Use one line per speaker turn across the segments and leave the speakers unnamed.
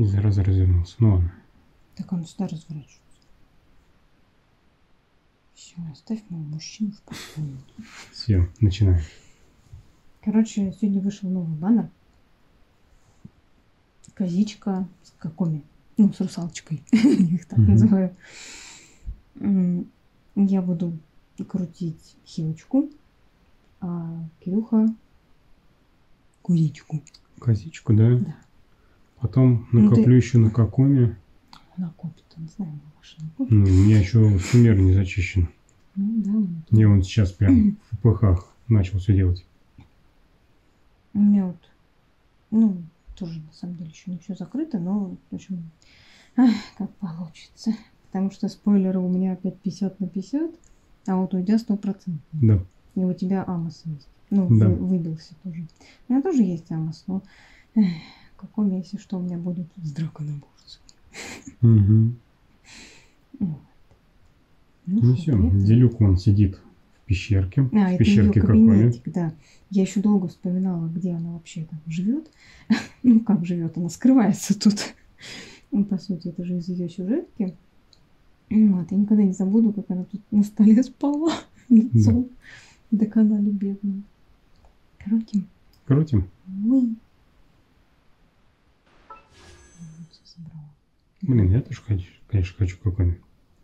И зараза развернулся. Ну ладно.
Так он сюда разворачивается. Все, оставь моего мужчину в покое.
Все, начинаем.
Короче, сегодня вышел новый баннер. Козичка с какоми. Ну, с русалочкой. Я их так
Мгм.
называю. Я буду крутить хилочку, а Кирюха куричку.
Козичку, да?
Да.
Потом
Ну,
накоплю
ты-
еще на какоме.
Она копит, не знаю, она ваша не копит.
Ну, у меня еще суммер не зачищен.
Ну да, тут-
Я он сейчас прям в ПХ начал все делать.
у меня вот, ну, тоже на самом деле еще не все закрыто, но, в общем, ах, как получится. Потому что спойлеры у меня опять 50 на 50, а вот у тебя 100%.
Да.
И у тебя Амос есть. Ну,
Да.
вы- выбился тоже. У меня тоже есть Амос, но эх, каком, если что, у меня будет с драконоборцем.
Угу.
Ну,
Ну все. Делюк он сидит в пещерке.
А,
в пещерке какой?
да. Я еще долго вспоминала, где она вообще там живет. ну, как живет, она скрывается тут. ну, по сути, это же из ее сюжетки. Вот, я никогда не забуду, как она тут на столе спала лицом. До канале бедная. Короче,
Крутим.
мы... собрала.
Блин, я тоже хочу, конечно, хочу какой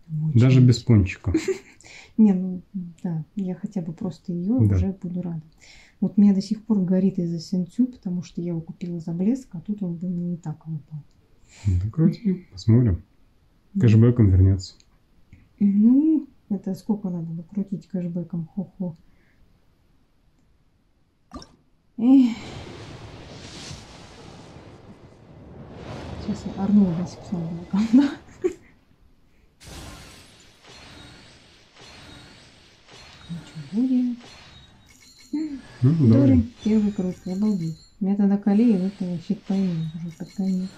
Очень.
Даже без пончика.
Не, ну да, я хотя бы просто ее
Да.
уже буду рада. Вот меня до сих пор горит из-за сенцю, потому что я его купила за блеск, а тут он бы мне не так выпал.
Ну, крути, посмотрим. Кэшбэком вернется.
Ну, это сколько надо накрутить кэшбэком, хо-хо. Эх. Сейчас я Арнольда Сексуального говна. Ничего будет. Дори, первый круг, обалдеть. Меня тогда колеи выпало фиг пойми уже под конец.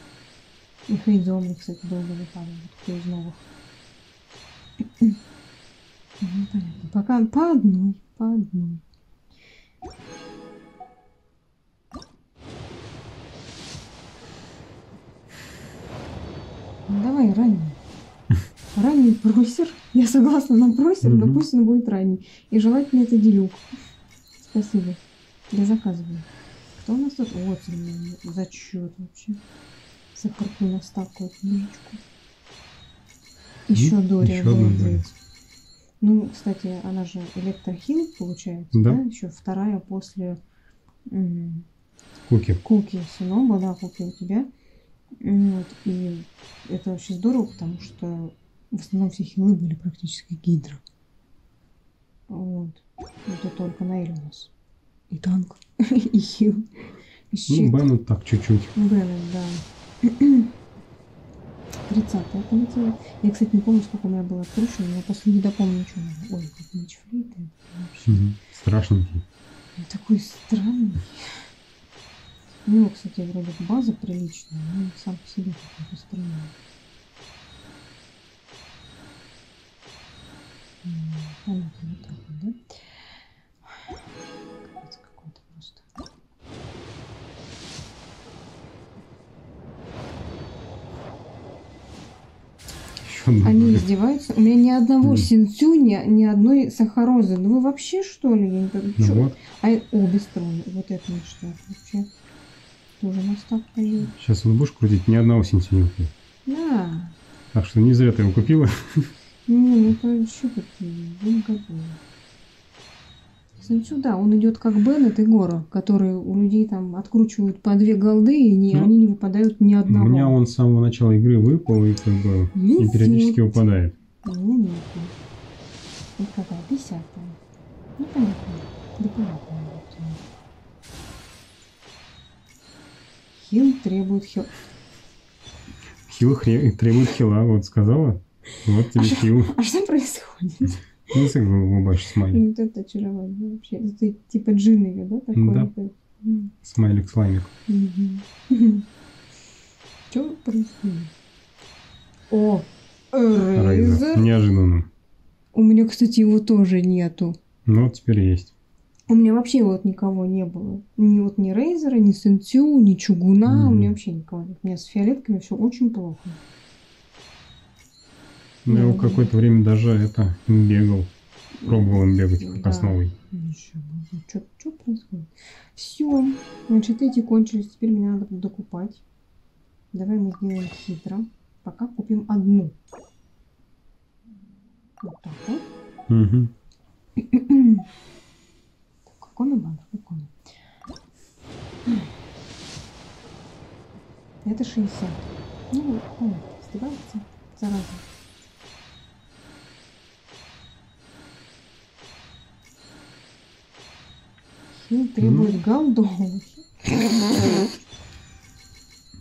И Хейдзоны, кстати, долго выпадают, кто из новых. Ну, понятно. Пока по одной, по одной. Давай ранний. Ранний просер. Я согласна на просер, но пусть он будет ранний. И желательно это делюк. Спасибо. Я заказываю. Кто у нас тут? Вот он, зачет вообще. Сахарку на ставку книжечку. Еще Дори
одна.
Ну, кстати, она же электрохил, получается,
Да.
да? Еще вторая после
Куки.
Куки Синоба, да, Куки у тебя. Вот, и это вообще здорово, потому что в основном все хилы были практически гидро. Вот. Это только на Эль у нас. И танк, и хил, и
Ну. Беннет так чуть-чуть.
Беннет, да. 30 полетела. Я, кстати, не помню, сколько у меня было откручено, но я после не допомню, что надо. Ой, как меч вообще.
Мгм. Страшненький.
Он такой странный. У него, кстати, вроде база приличная, но он сам по себе какой-то странный. М, Понятно, вот так вот, да? Капец какой-то просто. Они издеваются. У меня ни одного
Мгм.
синцю, ни, ни одной сахарозы. Ну вы вообще что ли? Я не понимаю.
Ну вот,
А о, без струны. Вот это мечта вообще. Тоже нас так поет.
сейчас вот будешь крутить, ни одного сентинелки.
Да.
Так что не зря ты его купила.
Не, ну это что какие? Ну какие? Сенцю, да, он идет как Беннет и Гора, которые у людей там откручивают по две голды, и не,
Ну,
они не выпадают ни
У
одного.
меня он с самого начала игры выпал и как бы и
Везёт.
периодически выпадает.
У меня нет. Это какая? 50 Ну понятно. Да понятно. Хил требует хил.
Хил хре- требует хила, вот сказала. Вот тебе хил.
А что происходит?
Ну, вы улыбаешься смайлик.
Вот это очарование вообще. Это типа джин ее, да, такой?
Да.
М.
Смайлик, слаймик.
Что происходит? О.
Рейзер. Неожиданно.
У меня, кстати, его тоже нету.
Ну, вот теперь есть.
У меня вообще вот никого не было. Ни вот ни Рейзера, ни Сенцю, ни Чугуна. У
Мгм.
меня вообще никого нет. У меня с фиолетками все очень плохо.
Ну, я
Мгм.
какое-то время даже это бегал. Пробовал им бегать как
Да.
основой.
Ничего. Что, что происходит? Все. Значит, эти кончились. Теперь мне надо докупать. Давай мы сделаем хитро. Пока купим одну. Вот так вот.
Мгм.
Какой на банк? Какой? Это 60. Ну, ну, сливается. Зараза. Хил требует голдов.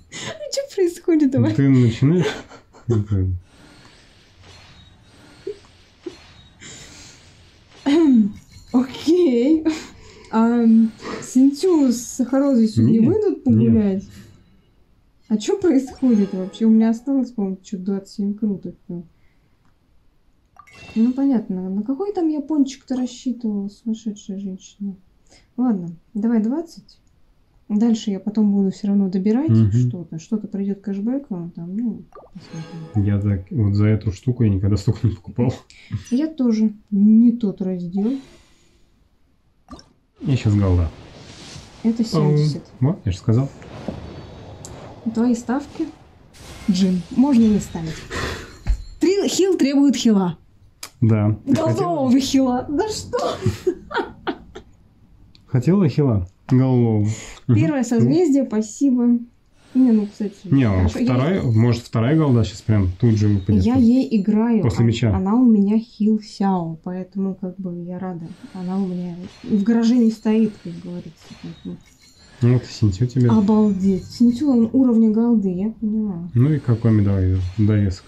Что происходит? Давай.
Ты начинаешь? это,
Окей. А Синтю с Сахарозой сегодня
Нет,
выйдут погулять? А что происходит вообще? У меня осталось, по-моему, что 27 крутых. Ну, понятно. На какой там япончик-то рассчитывала сумасшедшая женщина? Ладно, давай 20. Дальше я потом буду все равно добирать
Мгм.
что-то. Что-то пройдет кэшбэком. Там, ну, посмотрим.
Я так, вот за эту штуку я никогда столько не покупал.
Я тоже не тот раздел.
Я сейчас голда.
Это 70.
Вот, я же сказал.
Твои ставки. Джин. Можно не ставить. Три, хил требует хила.
Да. Ты хотела,
хила. Да что?
хотела хила? Голову.
Первое созвездие, спасибо. Не, ну, кстати.
Не, а
хорошо. Я-
вторая, может, вторая голда сейчас прям тут же выпадет.
Я ей играю.
После
а-
мяча.
Она у меня хил сяо, поэтому как бы я рада. Она у меня в гараже не стоит, как говорится. поэтому-
Ну, вот Синтию тебе.
Обалдеть. Синтю он уровня голды, я понимаю.
Ну и какой медовый довесок.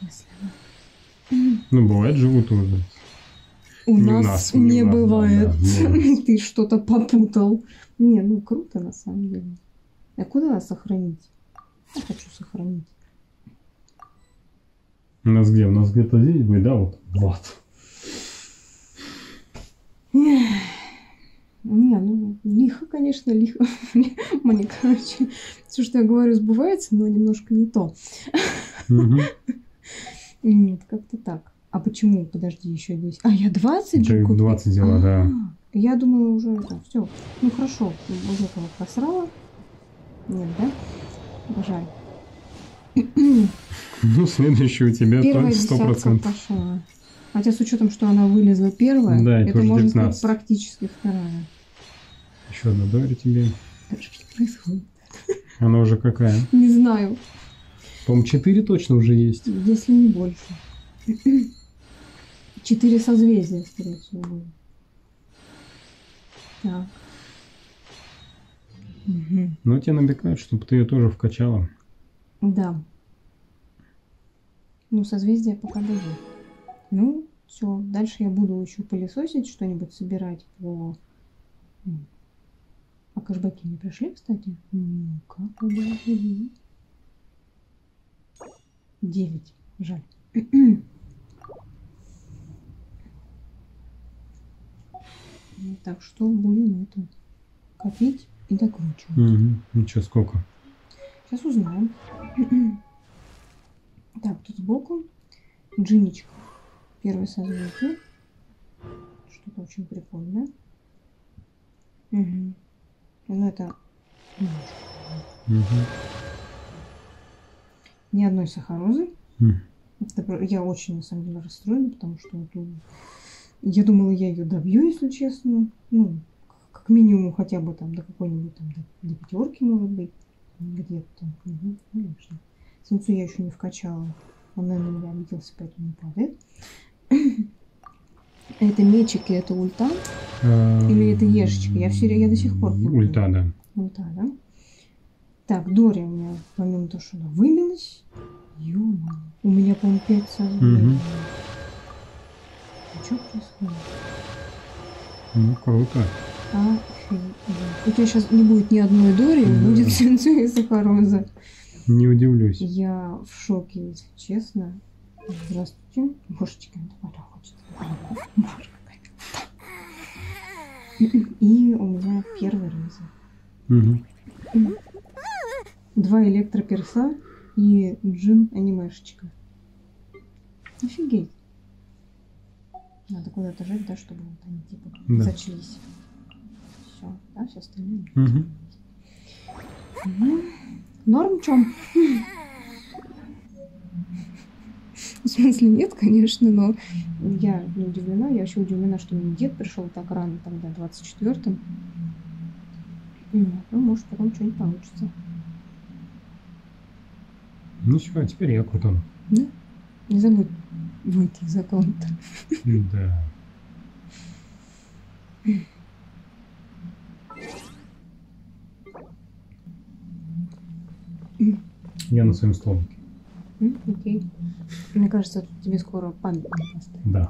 Если-
Ну, бывает, живут уже.
У
Не
нас,
нас, не
не
да,
бывает.
да, у
Ты что-то попутал. Не, ну круто на самом деле. А куда сохранить? Я хочу сохранить.
У нас где? У нас где-то здесь будет, да, вот? Вот.
Не, ну лихо, конечно, лихо. Мне, короче, все, что я говорю, сбывается, но немножко не то. Нет, как-то так. А почему? Подожди, еще здесь. А, я 20 же купила?
20 взяла, да.
А, Я думала уже это, все. Ну хорошо, уже этого просрала. Нет, да? Жаль.
Ну, следующий у тебя
Первая
то сто процентов.
Хотя с учетом, что она вылезла первая,
Да, это
можно
19.
сказать практически вторая.
Еще одна доля тебе.
Что происходит?
Она уже какая?
Не знаю,
По-моему, 4 точно уже есть.
если не больше. Четыре созвездия, скорее всего, было. Так. Мгм.
Но тебе намекают, чтобы ты ее тоже вкачала.
Да. Ну, созвездие пока даю. Ну, все. Дальше я буду еще пылесосить, что-нибудь собирать по... А кэшбэки не пришли, кстати? Ну, как подожди. Девять. Жаль. Ну, Так что будем это копить и докручивать.
Угу. Ну что, сколько?
Сейчас узнаем. Так, тут сбоку джиничка. Первое созвездие. Что-то очень прикольное. Угу. Ну, это
Угу.
ни одной сахарозы.
М.
Это я очень, на самом деле, расстроена, потому что вот, ну, я думала, я ее добью, если честно. Ну, к- как минимум хотя бы там до какой-нибудь там до, до пятерки, может быть. Где-то там. Угу, конечно. Сенсу я еще не вкачала. Он, наверное, на меня обиделся, поэтому не падает. Это мечики, это ульта. Или это ешечка? Я всё- я до сих пор путаю.
Ульта, да.
Ульта, да? Так, Дори у меня, помимо того, что она вымилась, ё у меня, по-моему, 5 созвездий.
Мгм.
А что происходит?
Ну, круто.
Офигеть. У тебя сейчас не будет ни одной Дори,
Да.
будет Сенсу и Сахароза.
Не удивлюсь.
Я в шоке, если честно. Здравствуйте. Божечки, вода. Боже, какая И у меня первый раз.
Мгм.
Два электроперса и джин анимешечка. Офигеть. Надо куда-то жать, да, чтобы вот они типа
Да.
зачлись. Все, да, все остальное.
Мгм.
Ну, Норм чем? В смысле нет, конечно, но я не удивлена. Я еще удивлена, что мне дед пришел так рано, тогда, 24-м. Ну, может, потом что-нибудь получится.
Ничего, а теперь я крутану.
Да? Не забудь выйти из аккаунта.
Да. Я на своем столбике.
Окей. Мне кажется, тебе скоро памятник поставят.
Да.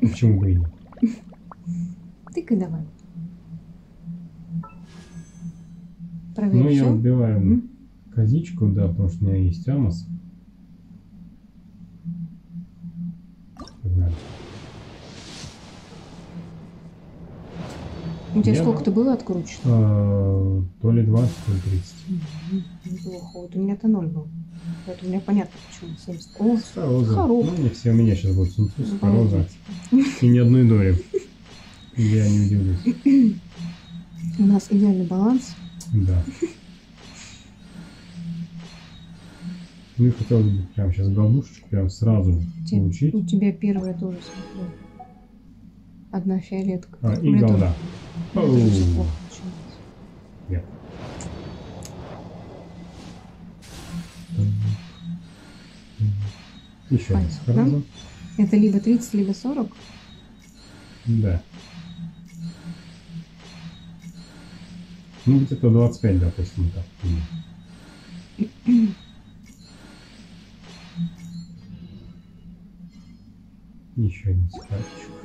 Ну, Почему бы и нет?
Тыкай давай. Проверь
Ну, я убиваю
Мгм.
козичку, да, потому что у меня есть Амос.
У тебя сколько-то было откручено?
А, То ли 20, то ли 30.
Мгм. Неплохо. Вот у меня-то ноль был. Поэтому мне понятно, почему 70. О,
Сороза.
Хорук.
Ну, не все у меня сейчас будет синтез, Сороза. И ни одной доли. Я не удивлюсь.
У нас идеальный баланс.
Да. Ну и хотелось бы прямо сейчас голдушечку прям сразу получить.
У тебя первая тоже смотрю. Одна фиолетка.
А, и голда. Нет. Еще раз
Понятно.
сразу.
Это либо 30, либо 40.
Да. Ну, где-то 25, допустим, так. Еще один скачок.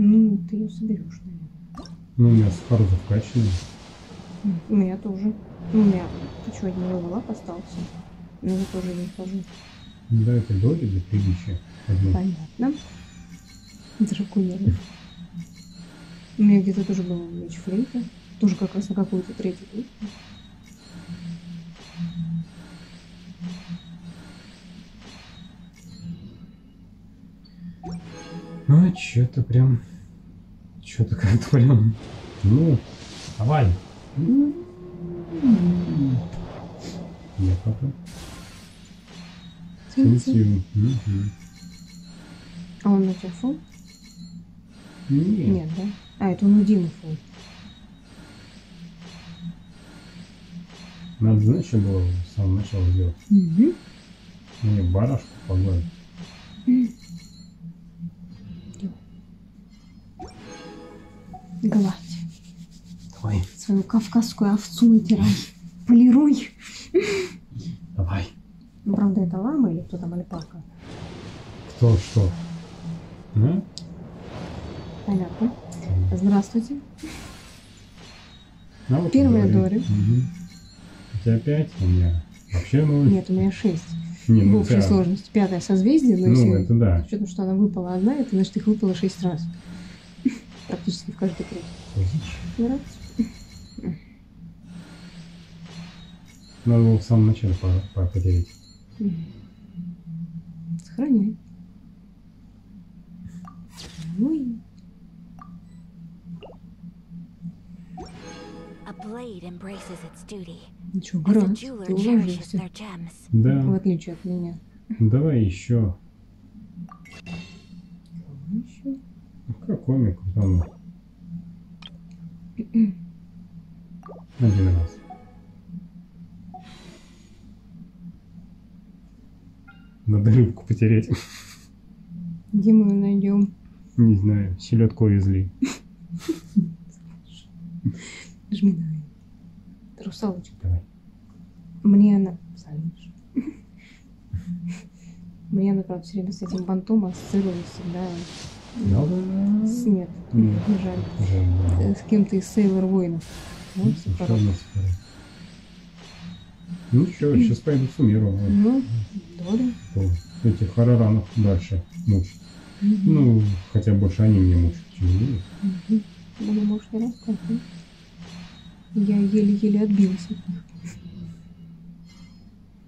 Ну, ты ее соберешь, наверное.
Ну, у меня сахар закачанный.
У меня тоже. У меня еще один level up остался. Но я тоже не хожу.
Да, это дали для приличия. Одну.
Понятно. Драконеры. У меня где-то тоже был меч флейта. Тоже как раз на какую-то третью клетку.
А, что-то прям... Что-то как-то прям... Ну, давай. Я. Танцую. Мгм.
А он на тебя фул?
Нет.
Нет, да? А, это он у Димы фул.
Надо, знаешь, что было с самого начала сделать? Мне барашку погладить.
Свою кавказскую овцу натирай. Полируй.
Давай.
Ну, правда, это лама или кто там альпака?
Кто что? Ну?
Понятно. Здравствуйте.
А вот
Первая Дори.
Мгм. У тебя пять, у меня вообще ноль.
Нет, у меня шесть.
Не, ну
в общей
тебя-
сложности. Пятое созвездие, но
Ну,
если
это да.
с учетом, что она выпала одна, это значит их выпало шесть раз. Практически в каждый круг. Нравится?
Надо было в самом начале по- по-.
Мгм. Сохраняй. Ну и
A blade embraces its duty,
ничего,
as a
град,
jeweler
ты
cherishes
уложился.
their gems.
В
Да,
отличие от меня.
давай еще.
Ну, ещё.
Какой крутанул? Один раз. Надо рыбку потереть.
Где мы ее найдем?
Не знаю, селедку увезли.
Жми давай. Русалочка.
Давай.
Мне она... Салиш. Мне она, правда, все время с этим бантом ассоциировалась всегда
Да,
с... Нет, жаль. С кем-то из Сейлор Воинов. Ну,
одна сахара. Ну что, сейчас пойду суммирую.
Ну, доля.
Что этих хараранов дальше мучить.
Мгм.
Ну, хотя больше они меня мучают, чем люди.
Мгм. Мне можешь не рассказывать. Я еле-еле отбился от них.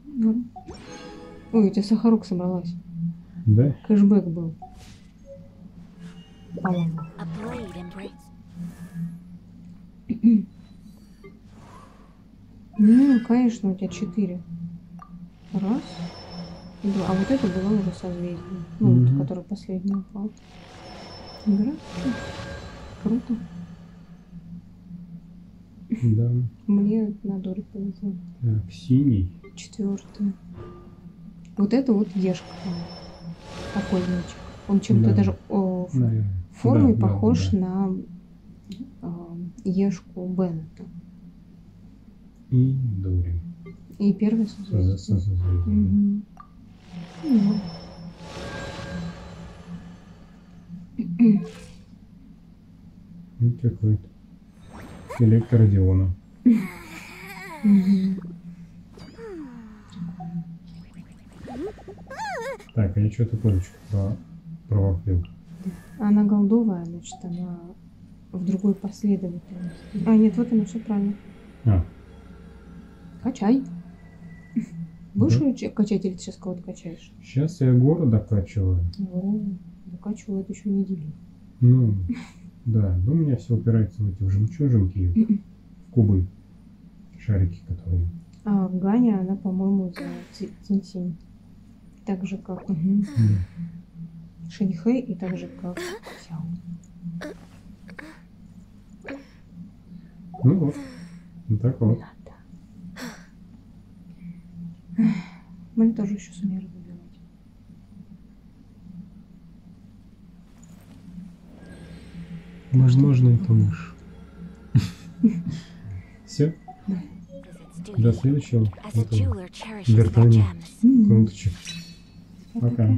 Ну. Ой, у тебя сахарок собралась.
Да?
Кэшбэк был. По-моему. Ну, конечно, у тебя четыре. Раз. Два. А вот это было уже созвездие. Ну, вот,
Мгм.
который последний упал. Игра. Круто.
Да.
Мне на Доре повезло.
Так, синий.
Четвертое. Вот это вот ешка. Покойничек. Он чем-то
Да.
даже о,
Наверное.
формой
Да, да,
похож
да.
на а, ешку Беннета.
И Дори.
И первый
Со- со-
созвездие. Мгм. Ну,
Ну, какой-то. Электродиона. Так, а я что-то полечку про провалил.
Она голдовая, значит, она в другой последовательности. А, нет, вот оно все правильно.
А,
Качай. Будешь че- качать или ты сейчас кого-то качаешь?
сейчас я гору докачиваю.
О, докачиваю это еще неделю.
Ну, да, ну у меня все упирается в эти в жемчужинки, в кубы, шарики, которые...
А Ганя, она, по-моему, за Ци- Цинсинь. Так же, как мгм,
М,
Шэньхэй и так же, как Сяо.
Ну вот, вот так вот.
Мне тоже еще сумеры выбирать.
Возможно, это мышь. Все,
Visits
до
duty.
следующего.
As a
этого
jeweler cherishes their
Вертоне.
gems.
М,
круточек. Пока.
пока.